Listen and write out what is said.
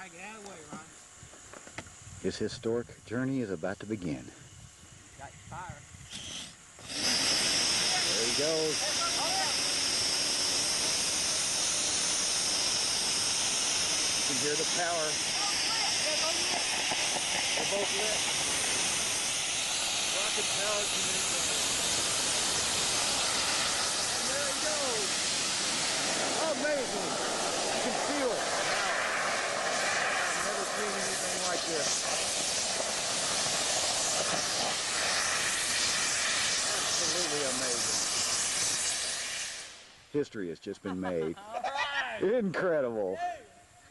right, get out of the way, Ron. His historic journey is about to begin. Got your fire. There he goes. You can hear the power. They're both lit. Rocket power to the And there he goes. Amazing. You can feel it. I've never seen anything like this. Absolutely amazing. History has just been made. Incredible.